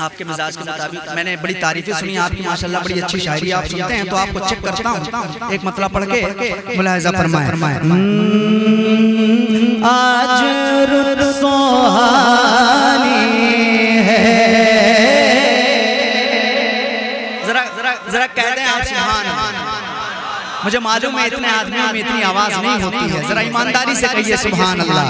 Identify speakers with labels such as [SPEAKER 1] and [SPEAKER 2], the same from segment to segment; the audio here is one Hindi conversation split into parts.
[SPEAKER 1] आपके मिजाज के मुताबिक मैंने बड़ी तारीफें सुनी आपकी माशाल्लाह बड़ी अच्छी शायरी आप सुनते हैं तो आपको चेक करता हूँ एक मतलब पढ़ के मुलायजा फरमाए।
[SPEAKER 2] आज रुत सोहानी है।
[SPEAKER 1] जरा जरा जरा कहते आप मुझे मालूम है इतने आदमियों में इतनी आवाज़ नहीं होती है। जरा ईमानदारी से कहिए सुभान अल्लाह।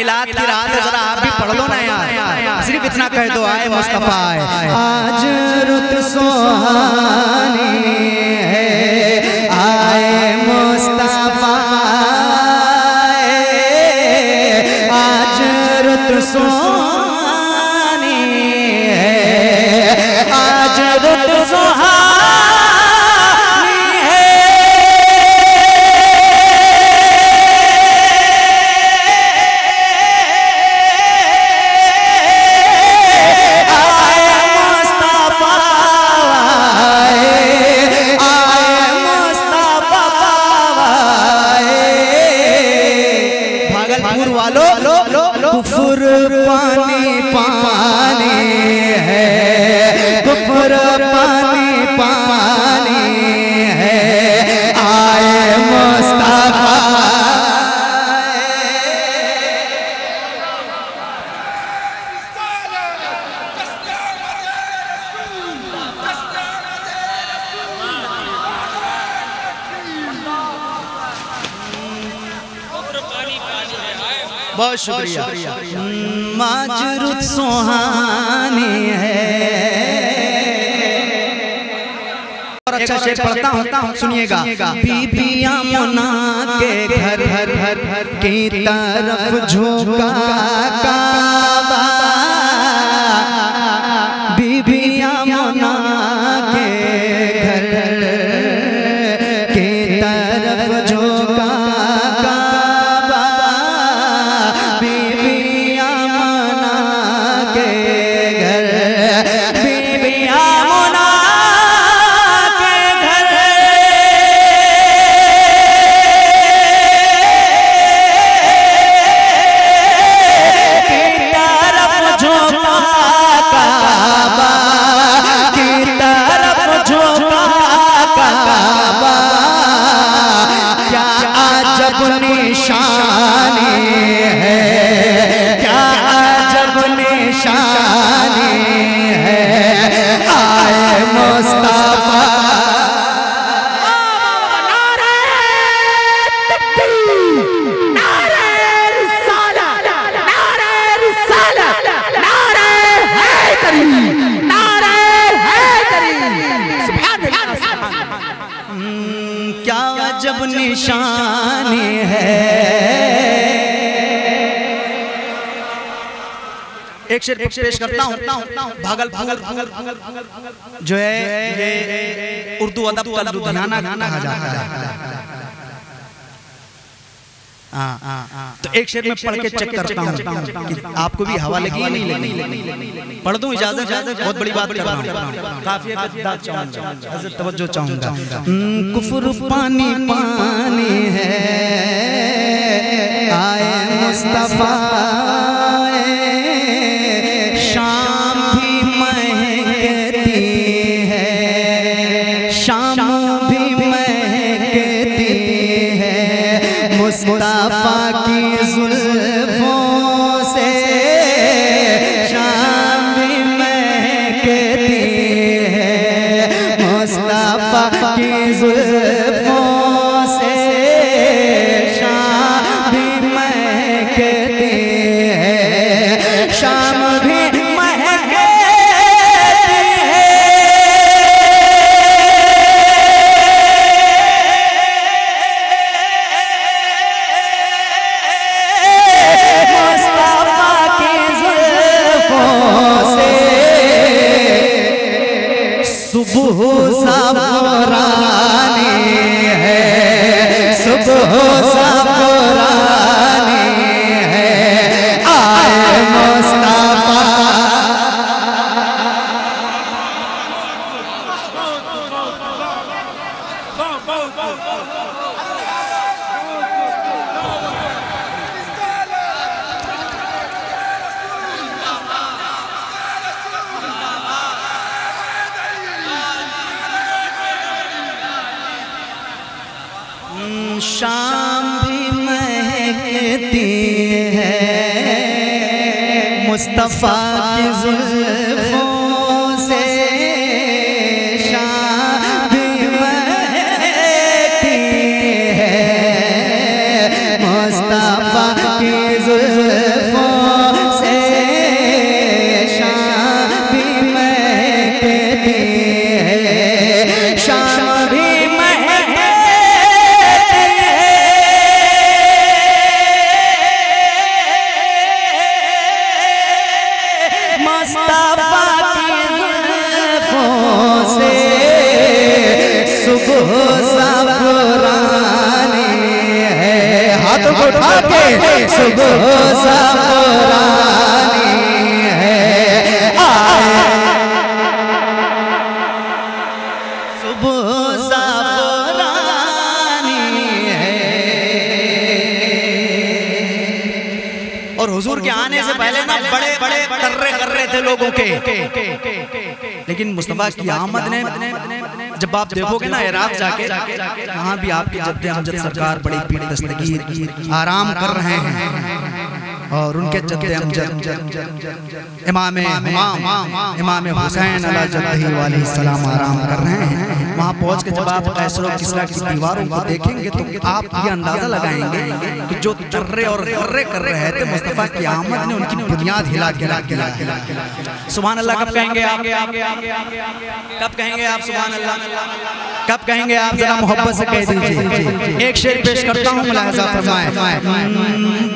[SPEAKER 1] मिलाद की रात है जरा आप भी पढ़ लो ना यार। सिर्फ़ इतना कह दो आए मुस्तफ़ा आए।
[SPEAKER 2] आज रुत सोहानी है आए मुस्तफ़ा आज रुत सोहानी
[SPEAKER 1] वालों
[SPEAKER 2] कुफुर पानी पानी है।
[SPEAKER 1] बहुत शुक्रिया।
[SPEAKER 2] माजरुत सुहानी है।
[SPEAKER 1] और अच्छा शेर पढ़ता हूँ सुनिएगा।
[SPEAKER 2] बीबिया मुना के घर घर घर की तरफ़ झुका काबा
[SPEAKER 1] एक शेर एक पेश करता हूँ। भागलपुर जो है ये उर्दू अदब का लुधियाना कहा जाता है। हाँ, हाँ, हाँ। तो एक शेर में पढ़ के चेक करता हूँ कि आपको भी हवा लगी नहीं लगी। पढ़ दूँ इजाज़त? बहुत बड़ी बात कर रहा हूँ काफ़ी चाहूँगा।
[SPEAKER 2] हम्म, कुफर पानी पानी है। आए मुस्तफ़ा। की Rosa. शाम भी महकती है। मुस्तफ़ा की मुस्तफ़ा की से सुबह सफरानी है हाथ को उठा के सुबह सफरानी है सुबह सफरानी है
[SPEAKER 1] और हुजूर के आने से पहले थे लोगों के। लेकिन मुस्तफ़ा की आमद ने जब आप देखोगे ना इराक जाके वहाँ भी आपकी जद्दे अमजद सरकार बड़ी दस्तगीर आराम कर रहे हैं। और उनके जद्दे अमजद इमाम इमाम हुसैन वाले सलाम आराम कर रहे हैं। वहाँ पहुँच के जब आप कैसर किसरा की दीवारों को देखेंगे तो आप ये अंदाज़ा लगाएँगे कि जो तर्रे और गर्रे कर रहे थे मुस्तफ़ा की आमद ने उनकी बुनियाद हिला गिरा गिरा सुबह अल्लाह कब कहेंगे आप? कब कहेंगे आप सुबह अल्लाह कब कहेंगे आप? जरा मोहब्बत से कह दीजिए। एक शेर पेश करता हूँ मुलाजा फरमाए।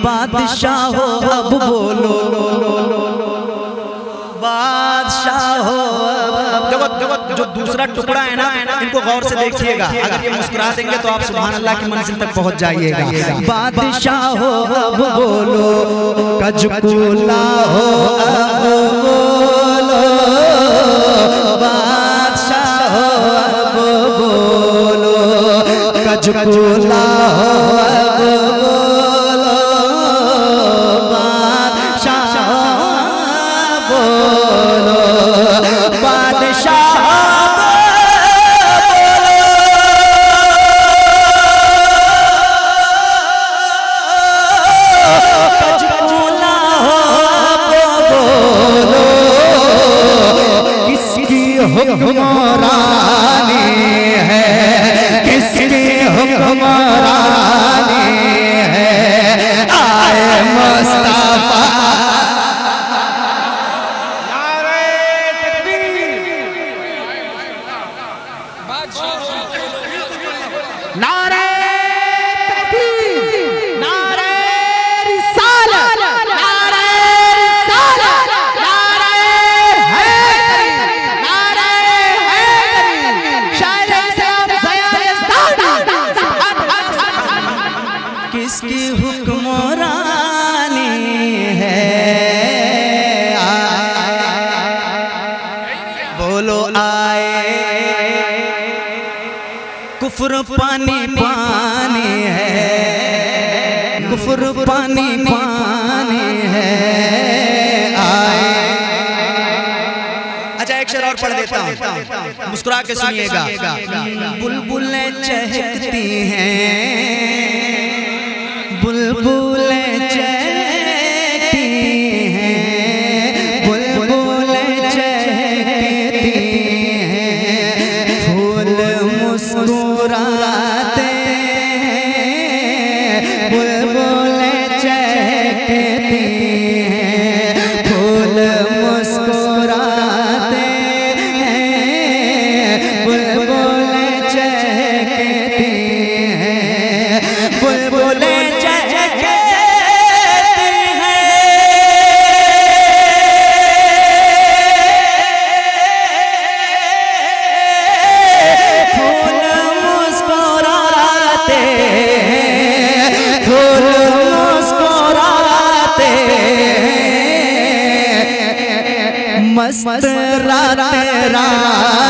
[SPEAKER 2] बादशाह हो अब बोलो। बादशाह हो
[SPEAKER 1] देखो जो दूसरा टुकड़ा है ना इनको गौर से देखिएगा। अगर ये मुस्कुरा देंगे तो आप सुबह अल्लाह की मंजिल तक पहुँच जाइएगा।
[SPEAKER 2] बादशाह हो अब बोलो। कजकुला हो अब बोलो। बादशाह हो अब बोलो। कजकुला हो किसकी हुक्मरानी कुफर पानी पानी है। कुफर पानी पानी है। आए।
[SPEAKER 1] अच्छा एक शेर और पढ़ देता हूँ। मुस्कुरा के सुनिएगा।
[SPEAKER 2] बुलबुलें चहकती हैं। बुलबुलें मस्त रात रानी